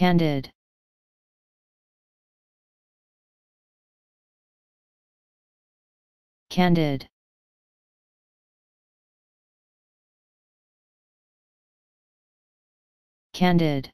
Candid. Candid. Candid.